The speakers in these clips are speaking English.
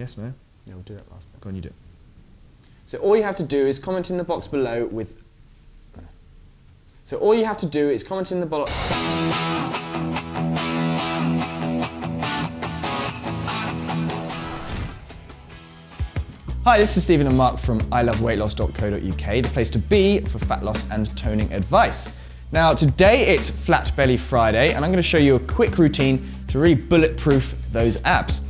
Yes, no? Yeah, we'll do that last bit. Go on, you do it. So all you have to do is comment in the box below with. So all you have to do is comment in the box. Hi, this is Stephen and Mark from iloveweightloss.co.uk, the place to be for fat loss and toning advice. Now, today it's Flat Belly Friday, and I'm going to show you a quick routine to really bulletproof those abs.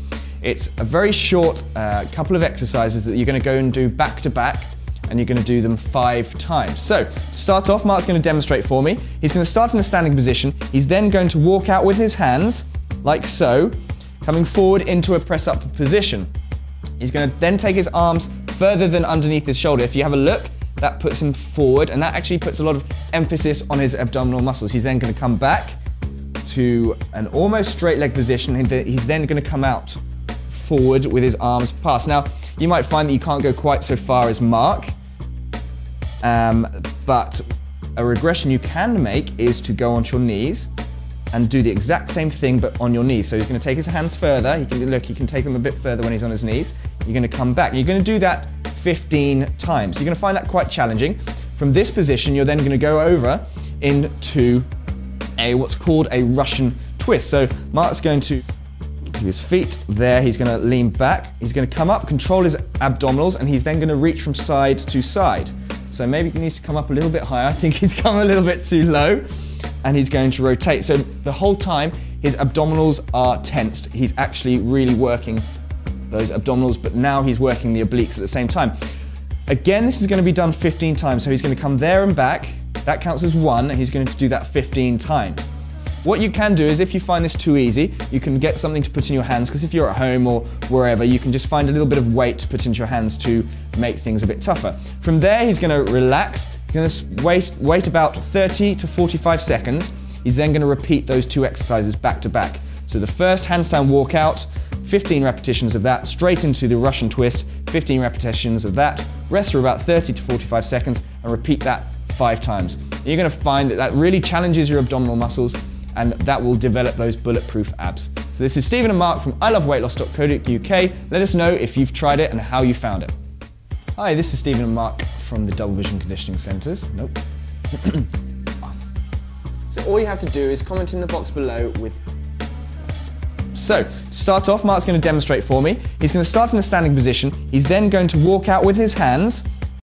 It's a very short uh, couple of exercises that you're going to go and do back to back, and you're going to do them five times. So, start off, Mark's going to demonstrate for me. He's going to start in a standing position. He's then going to walk out with his hands, like so, coming forward into a press up position. He's going to then take his arms further than underneath his shoulder. If you have a look, that puts him forward, and that actually puts a lot of emphasis on his abdominal muscles. He's then going to come back to an almost straight leg position. He's then going to come out forward with his arms past. Now, you might find that you can't go quite so far as Mark, um, but a regression you can make is to go onto your knees and do the exact same thing but on your knees. So he's going to take his hands further. You can look, he can take them a bit further when he's on his knees. You're going to come back. You're going to do that 15 times. You're going to find that quite challenging. From this position, you're then going to go over into a what's called a Russian twist. So Mark's going to his feet there. He's going to lean back. He's going to come up, control his abdominals, and he's then going to reach from side to side. So maybe he needs to come up a little bit higher. I think he's come a little bit too low and he's going to rotate. So the whole time, his abdominals are tensed. He's actually really working those abdominals, but now he's working the obliques at the same time. Again, this is going to be done 15 times. So he's going to come there and back. That counts as one, and he's going to do that 15 times. What you can do is if you find this too easy, you can get something to put in your hands because if you're at home or wherever, you can just find a little bit of weight to put into your hands to make things a bit tougher. From there, he's going to relax. He's going to wait, about 30 to 45 seconds. He's then going to repeat those two exercises back to back. So the first handstand walkout, 15 repetitions of that, straight into the Russian twist, 15 repetitions of that, rest for about 30 to 45 seconds, and repeat that five times. You're going to find that that really challenges your abdominal muscles and that will develop those bulletproof abs. So this is Stephen and Mark from iloveweightloss.co.uk. Let us know if you've tried it and how you found it. Hi, this is Stephen and Mark from the Double Vision Conditioning Centres. Nope. so all you have to do is comment in the box below with so, to start off, Mark's going to demonstrate for me. He's going to start in a standing position. He's then going to walk out with his hands